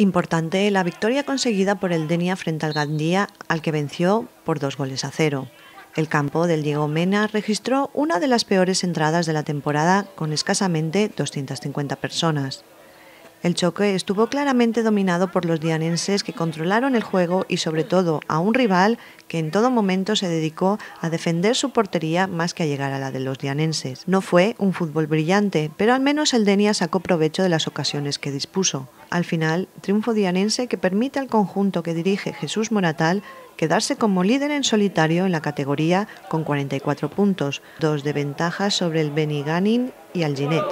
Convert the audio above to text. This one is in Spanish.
Importante la victoria conseguida por el Denia frente al Gandía, al que venció por dos goles a cero. El campo del Diego Mena registró una de las peores entradas de la temporada con escasamente 250 personas. El choque estuvo claramente dominado por los dianenses que controlaron el juego y sobre todo a un rival que en todo momento se dedicó a defender su portería más que a llegar a la de los dianenses. No fue un fútbol brillante, pero al menos el Denia sacó provecho de las ocasiones que dispuso al final triunfo dianense que permite al conjunto que dirige Jesús Moratal quedarse como líder en solitario en la categoría con 44 puntos, dos de ventaja sobre el Beniganin y Alginet.